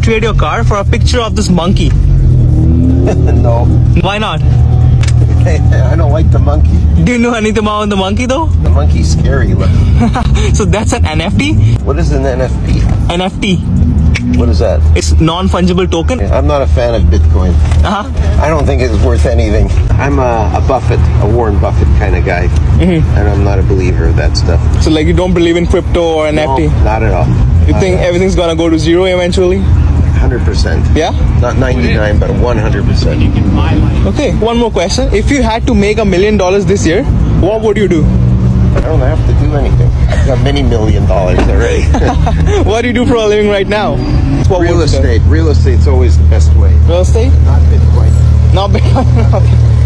trade your car for a picture of this monkey? no, Why not? I don't like the monkey. Do you know anything about the monkey though? The monkey's scary looking. So that's an NFT. What is an NFP? NFT. What is that? It's non-fungible token. I'm not a fan of Bitcoin. Uh-huh. I don't think it's worth anything. I'm a, a Buffett, a Warren Buffett kind of guy, and I'm not a believer of that stuff. So like you don't believe in crypto or No, NFT? not at all. You think everything's gonna go to zero eventually? Hundred percent. Yeah? Not 99, but 100 percent. Okay, one more question. If you had to make a million dollars this year, what would you do? I don't have to do anything. I've got many million dollars already. What do you do for a living right now? What Real estate. Real estate's always the best way. Real estate? Not Bitcoin. Not Bitcoin. okay.